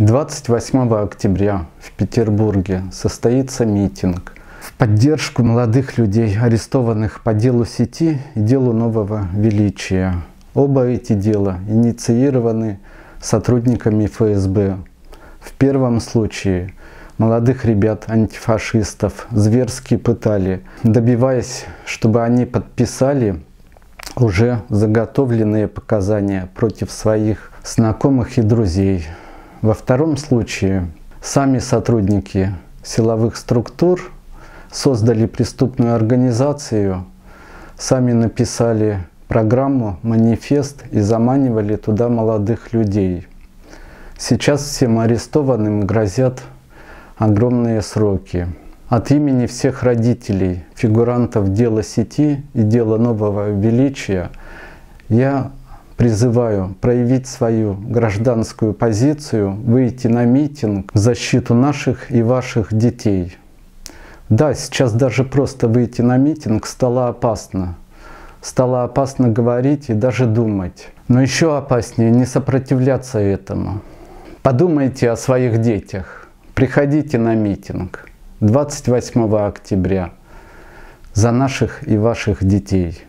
28 октября в Петербурге состоится митинг в поддержку молодых людей, арестованных по делу сети и делу нового величия. Оба эти дела инициированы сотрудниками ФСБ. В первом случае молодых ребят, антифашистов, зверски пытали, добиваясь, чтобы они подписали уже заготовленные показания против своих знакомых и друзей. Во втором случае сами сотрудники силовых структур создали преступную организацию, сами написали программу, манифест и заманивали туда молодых людей. Сейчас всем арестованным грозят огромные сроки. От имени всех родителей, фигурантов дела сети и дела нового величия я призываю проявить свою гражданскую позицию, выйти на митинг в защиту наших и ваших детей. Да, сейчас даже просто выйти на митинг стало опасно. Стало опасно говорить и даже думать. Но еще опаснее не сопротивляться этому. Подумайте о своих детях. Приходите на митинг 28 октября за наших и ваших детей.